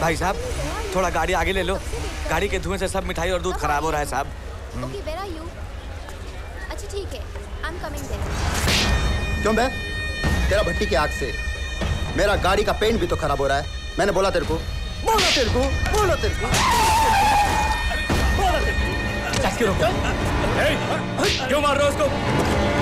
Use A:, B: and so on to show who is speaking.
A: भाई साहब थोड़ा गाड़ी आगे ले लो। गाड़ी के धुएँ से सब मिठाई और दूध खराब हो रहा है साहब।
B: अच्छा ठीक है।
C: क्यों बे? तेरा भट्टी की आग से। मेरा गाड़ी का पेंट भी तो खराब हो रहा है। मैंने बोला तेरे को। बोला तेरे को। बोला तेरे को।
A: क्यों मार रहे हो उसको?